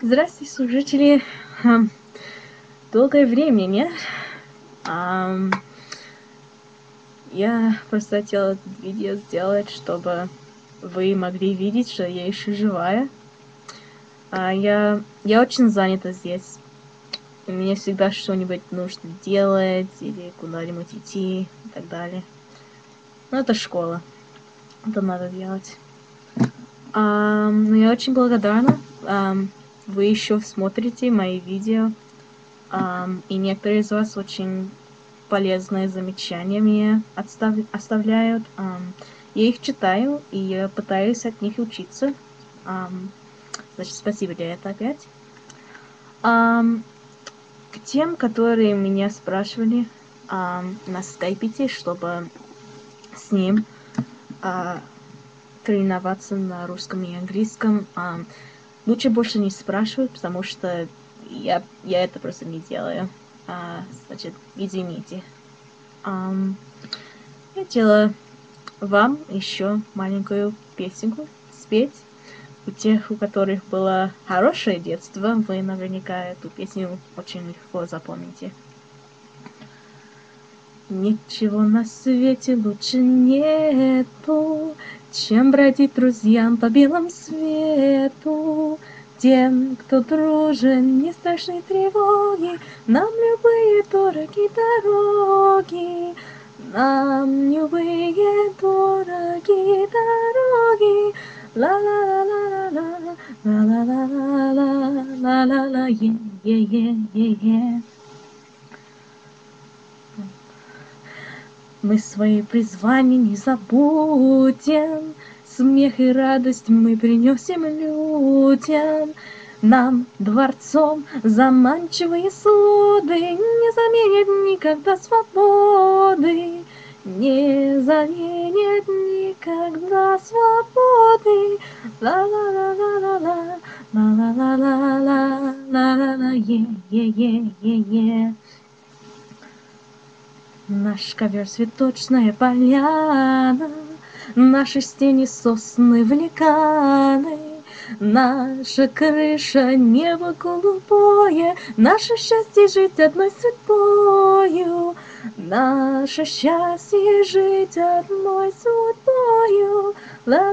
Здравствуйте, служители. Ам, Долгое время, нет? Я просто хотела это видео сделать, чтобы вы могли видеть, что я еще живая. А я, я очень занята здесь. Мне всегда что-нибудь нужно делать или куда-нибудь идти и так далее. Ну, это школа. Это надо делать. Но я очень благодарна. Ам, вы еще смотрите мои видео. Ам, и некоторые из вас очень полезные замечания мне отстав- оставляют. Ам, я их читаю, и я пытаюсь от них учиться. Ам, значит, спасибо за это опять. Ам, к тем, которые меня спрашивали ам, на скайпите, чтобы с ним а, тренироваться на русском и английском, ам, лучше больше не спрашивать, потому что я, я это просто не делаю. А, значит, извините. Ам, я хотела вам еще маленькую песенку спеть. У тех, у которых было хорошее детство, вы наверняка эту песню очень легко запомните. Ничего на свете лучше нету, чем бродить друзьям по белому свету. Тем, кто дружен, не страшны тревоги, нам любые дороги дороги. Нам любые дороги дороги. Ла-ла-ла-ла-ла, ла-ла-ла-ла-ла, ла-ла-ла, е-е-е-е-е. Мы свои призвания не забудем, Смех и радость мы принесем людям. Нам дворцом заманчивые своды Не заменят никогда свободы, Не заменят никогда свободы. Ла-ла-ла-ла-ла-ла, ла-ла-ла-ла-ла, ла-ла-ла, е-е-е-е-е. Наш ковер цветочная поляна, Наши стены сосны великаны, Наша крыша небо голубое, Наше счастье жить одной судьбою, Наше счастье жить одной судьбою. ла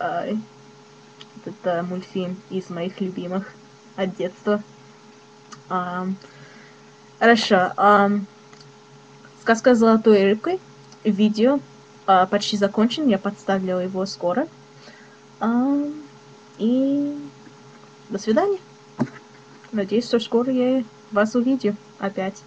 а, это мультфильм из моих любимых от детства. Ам, хорошо. ам, сказка с золотой рыбкой. Видео а, почти закончен. Я подставила его скоро. Ам, и до свидания. Надеюсь, что скоро я вас увижу опять.